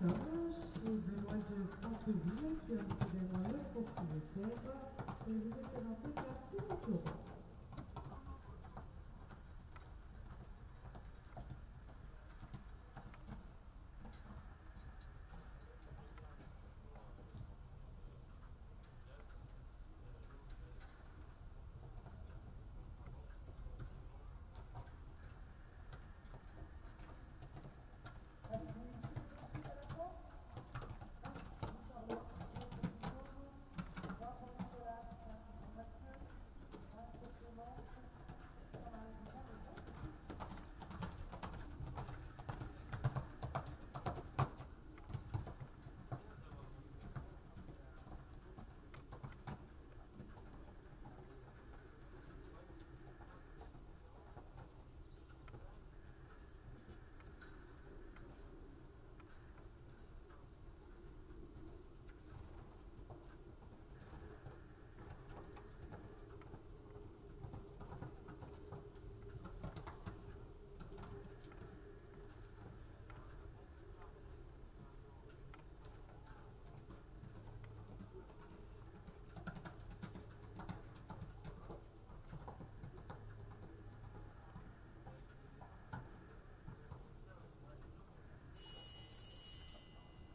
Solange de l'Oise de France qui a pour que le père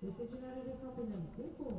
別に何で勝手にねん。